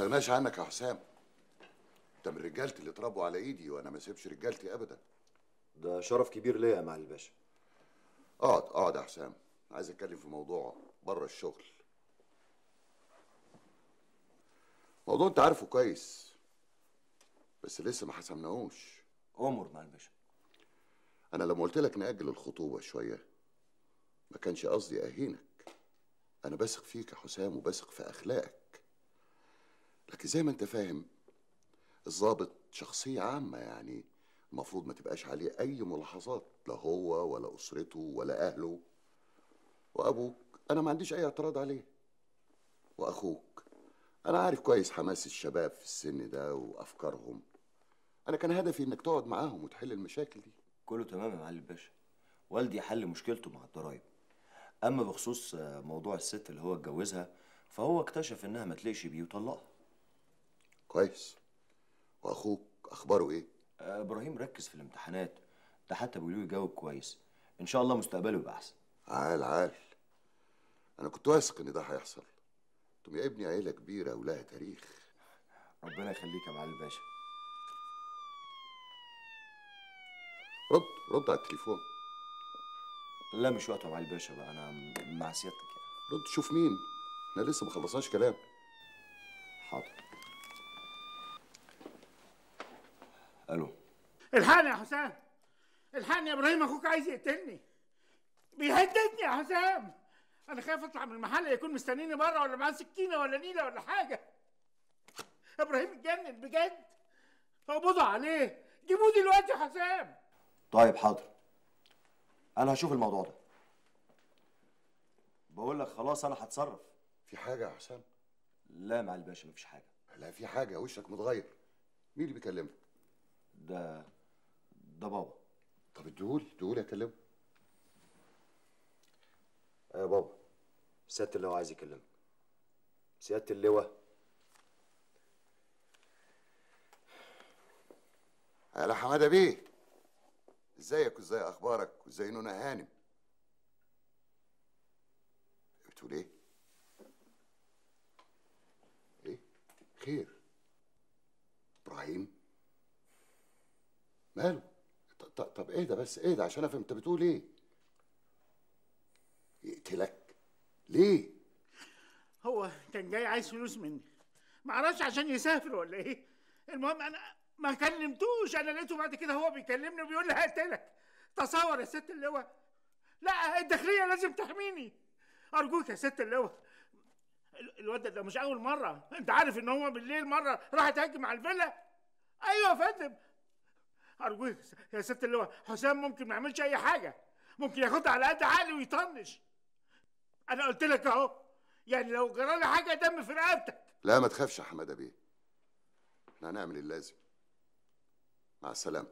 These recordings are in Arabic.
استغناش عنك يا حسام. انت من رجالتي اللي اتربوا على ايدي وأنا ما سيبش رجالتي ابدا. ده شرف كبير ليا يا معالي الباشا. اقعد اقعد يا حسام. عايز اتكلم في موضوع بره الشغل. موضوع انت عارفه كويس بس لسه ما حسمناهوش. أمر معالي الباشا. أنا لما قلت لك نأجل الخطوبة شوية ما كانش قصدي أهينك. أنا بثق فيك يا حسام وبثق في أخلاقك. لكن زي ما انت فاهم الضابط شخصية عامة يعني المفروض ما تبقاش عليه أي ملاحظات لا هو ولا أسرته ولا أهله. وأبوك أنا ما عنديش أي اعتراض عليه. وأخوك أنا عارف كويس حماس الشباب في السن ده وأفكارهم. أنا كان هدفي إنك تقعد معاهم وتحل المشاكل دي. كله تمام يا معالي الباشا والدي حل مشكلته مع الضرايب. أما بخصوص موضوع الست اللي هو اتجوزها فهو اكتشف إنها ما تليقش بيه وطلقها. كويس. وأخوك أخباره إيه؟ آه، إبراهيم ركز في الامتحانات. ده حتى بيقولوا يجاوب كويس. إن شاء الله مستقبله يبقى أحسن. عال عال. أنا كنت واثق إن ده هيحصل. أنتم يا ابني عيلة كبيرة ولها تاريخ. ربنا يخليك يا معالي الباشا رد رد على التليفون. لا مش وقته يا معالي الباشا بقى. أنا مع سيادتك يعني. رد شوف مين. إحنا لسه ما خلصناش كلام. حاضر. ألو. الحقني يا حسام. الحقني يا إبراهيم أخوك عايز يقتلني. بيهددني يا حسام. أنا خايف أطلع من المحل يكون مستنيني بره ولا معاه سكينة ولا نيلة ولا حاجة. إبراهيم اتجنن بجد. اقبضوا عليه. جيبوه دلوقتي يا حسام. طيب حاضر. أنا هشوف الموضوع ده. بقول لك خلاص أنا هتصرف. في حاجة يا حسام؟ لا يا معالي الباشا مفيش حاجة. لا في حاجة. وشك متغير. مين اللي بيكلمك؟ ده ده بابا. طب اديهولي اديهولي اكلمه. يا بابا سيادة اللواء عايز يكلمك. سيادة اللواء. على حمادة بيه. إزيك وإزاي أخبارك؟ وإزاي نونا هانم؟ بتقول إيه؟ إيه؟ خير. إبراهيم؟ ماله؟ طب إيه ده بس؟ إيه ده؟ عشان أفهم. انت بتقول إيه؟ يقتلك. ليه؟ هو كان جاي عايز فلوس مني. معرفش عشان يسافر ولا إيه. المهم أنا ما كلمتوش. أنا لقيته بعد كده هو بيكلمني وبيقول لي هقتلك. تصور يا ست اللواء لا الداخلية لازم تحميني. أرجوك يا ست اللواء ال- الواد ده مش أول مرة. أنت عارف إن هو بالليل مرة راح يتهجم على الفيلا؟ أيوه يا فندم. ارجوك يا ست اللواء حسام ممكن ما يعملش أي حاجة. ممكن ياخدها على قد عقلي ويطنش. أنا قلت لك أهو يعني لو جرالي حاجة دم في رقبتك. لا ما تخافش يا حماده بيه إحنا هنعمل اللازم مع السلامة.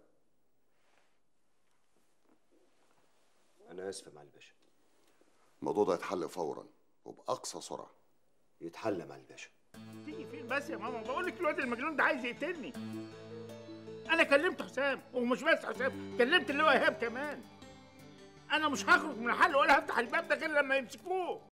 أنا آسف يا معالي الباشا. الموضوع ده يتحل فورا وبأقصى سرعة. يتحل يا معالي الباشا. تيجي فين بس يا ماما؟ بقول لك الواد المجنون ده عايز يقتلني. أنا كلمت حسام ومش بس حسام كلمت اللي هو إيهاب كمان. أنا مش هخرج من الحل ولا هفتح الباب ده غير لما يمسكوه.